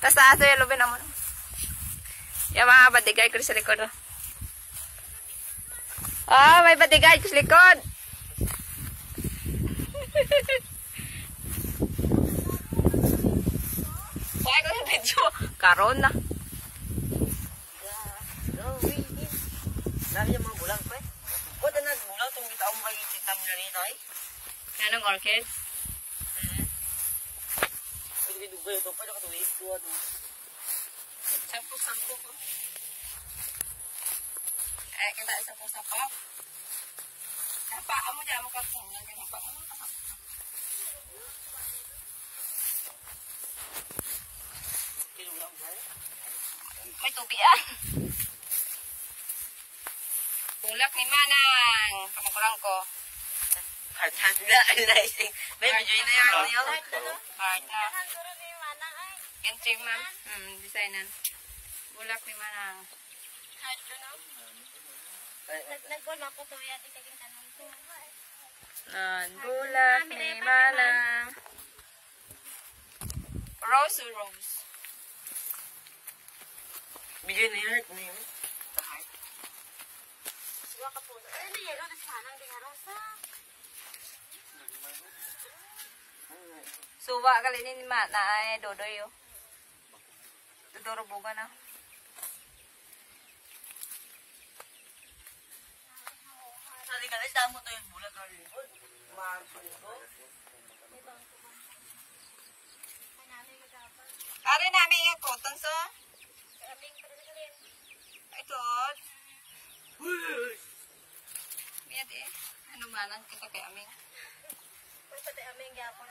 Tapos taas yung lubin naman. Yung mga badigay ko sa likod. Oh, oh may badigay ko sa likod. Kaya ko yung video. Karon na. Lagi yung mga bulang pa eh. O, na bulang itong taong may itam na rin tayo. Anong orchid? Tuh, bapak udah ketuin dua tuh. Sampuk-sampuk. Eh, kita sampuk-sampuk. Apa? Kamu jangan mau kacung, jangan mau kacung. May tubig ah. Tulak ni Manang. Kamakulang ko. Hard na. Hard na. Hard na. Hard na. Hard na. Entry ma'am. Hmm, designan. Bulak ni Manang. Nag-goal ako to yan. Ikaging tanong ko. Ah, bulak ni Manang. Rose rose? Yun na yan. Ano yun? Siwa ka po. Ano yan? Ano sa? Suwa kali ni Ma na ay dodoy yo. Dodoro buga na. Sali ka lang. Damo to yung. Mahal pa ito. Kari namin yung cotton so. Ito. Miyad eh. Ano ba nang kita kay aming? Tayo aming gapon.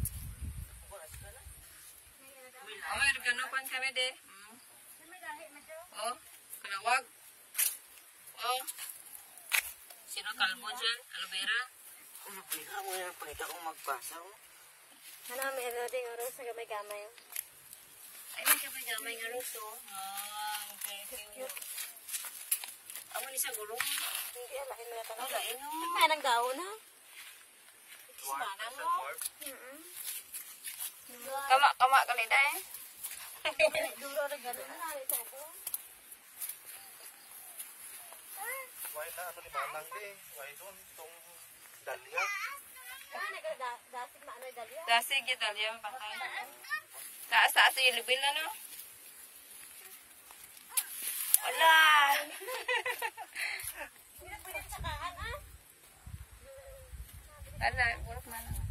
Oh, may regano pan kami de. Hmm. Oh, kalawag. Oh. Sino kalbo dyan? Aloe vera? Ano mo yung pakita kong magbasa oh. Ano namin ano ding oras sa gamay gamay. Ay, may kapay gamay nga rin to. Ah, okay. Amo ni sa gulong. Hindi alain mo na Oh, lain no. Ay nang daon ha. Sana mo. kamak kamak kali dah eh dulu ada garun hari toko Wah, itu di mana deh? Wah, itu untung dahlia. Mana ke dasi mana dahlia? Dasi gitu dahlia pakai. Tak sah sih lebih lah no. Alah. Alah, buruk mana?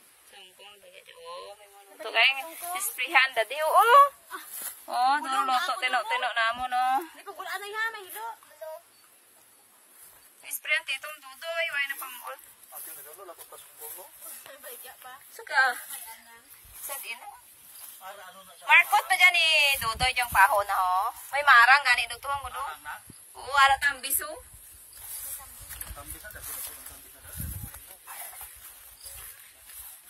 Tungkong dagiti. Oh, ito kay Oh, tuh luto tenok-tenok namo no. Di ko kulaan ay ha, may hilo. Isprihan tuh tuh ay way na pa. Suka. Markot pa dyan eh. Dudoy dyan paho na ho. May marang gani dito mo do. Oo, tambiso. Tambiso